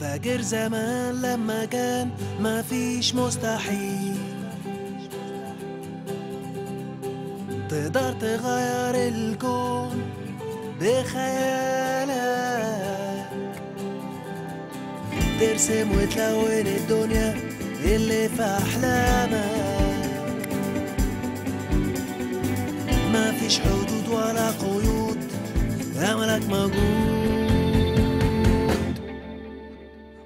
فاكر زمان لما كان مفيش مستحيل. تقدر تغير الكون بخيالك. ترسم وتلون الدنيا اللي في أحلامك. مفيش حدود ولا قيود أملك موجود.